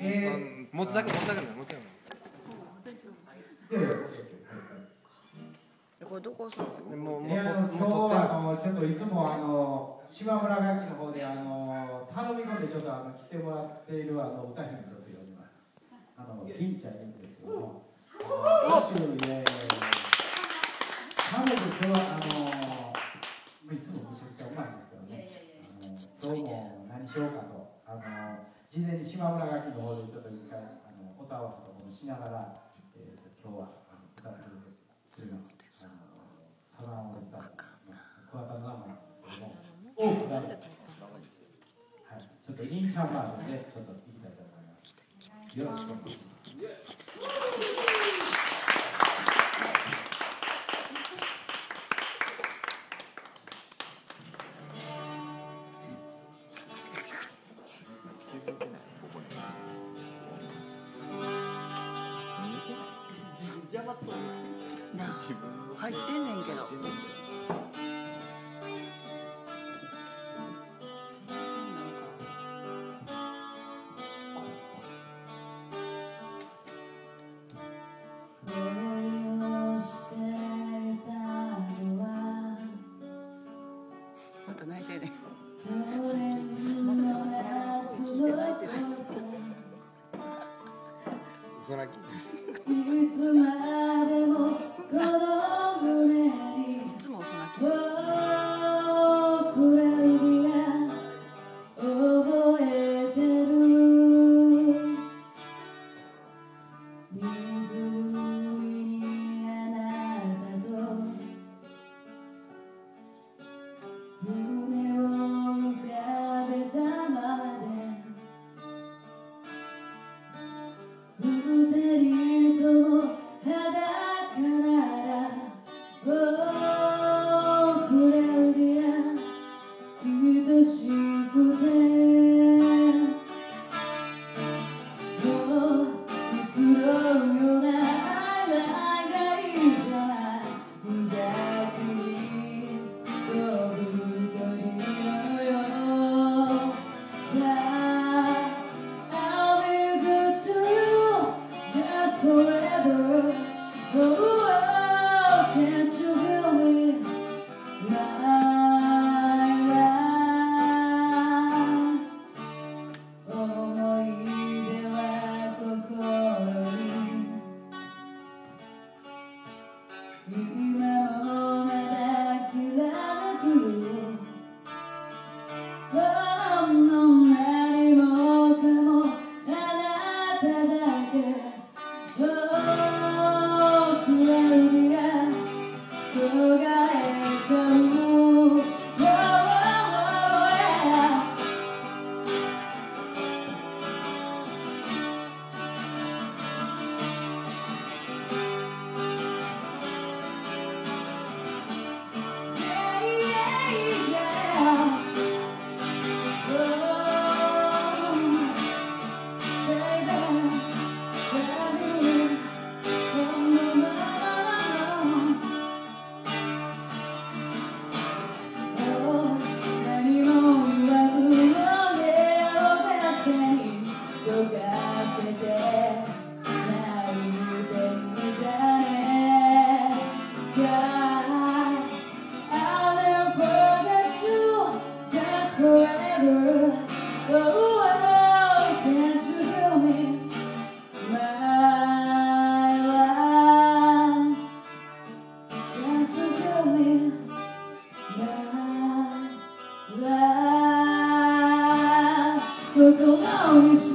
嫌やんえ持つだけ持つだけだよ持つだけ、これどこそでもうもうやあのもうもう今日はあのちょっといつもあの島村楽器の方であの頼み込んでちょっとあの来てもらっているあの歌姫をちょっと呼びます。あのりんちゃんいるんですけども、歌手で彼女今日はあのいつもめちゃくちゃうまいんですけどね。どうも何しようかとあの事前に島村楽器の方でちょっと一回あの音合わせとかもしながら、えー、と今日はあの歌ってくれます。あのサザンオールスターの桑田の名前なんですけども、多くなる。はい、ちょっとインチャンバージョンでちょっといきたいと思います。よろしくお願いします。なあ入ってんねんけど。また泣いてんねそらきいつまでもこの胸にいつも遅泣き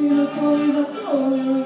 to the point.